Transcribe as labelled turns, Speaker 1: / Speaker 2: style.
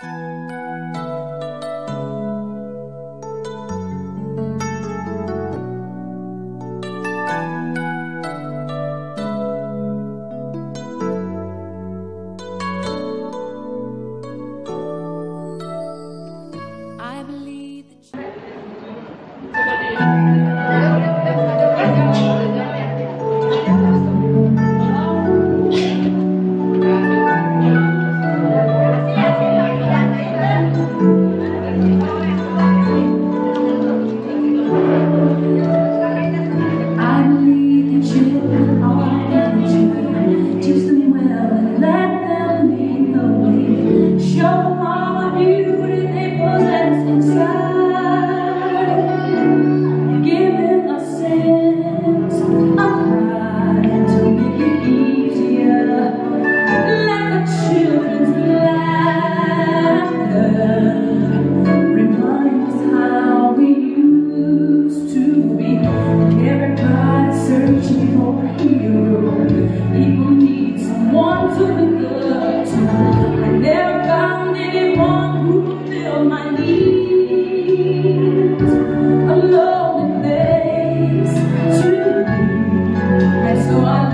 Speaker 1: children are voar.